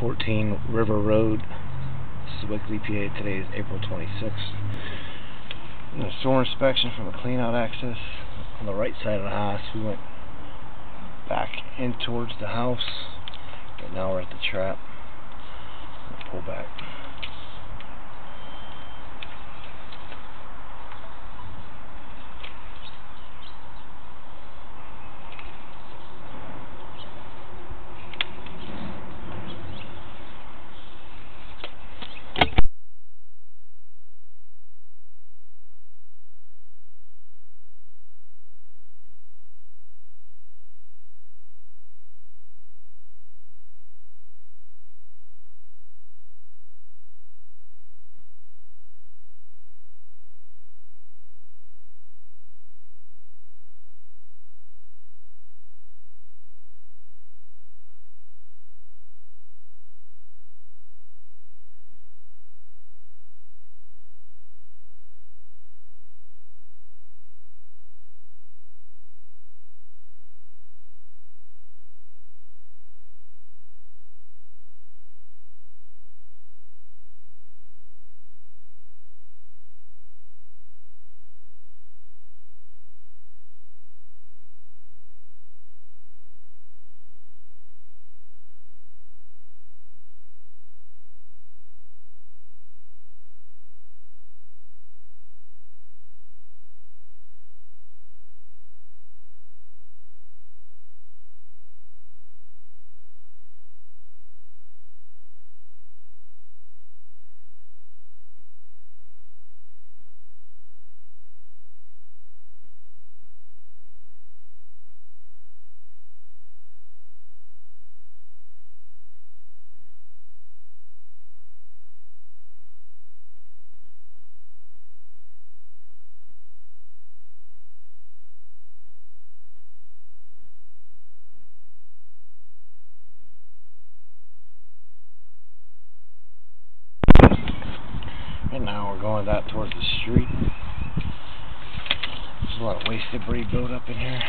14 River Road, This is Sewickley, PA. Today is April 26th. In a store inspection from a cleanout access on the right side of the house. We went back in towards the house. And now we're at the trap. Pull back. We're going out towards the street. There's a lot of waste debris built up in here.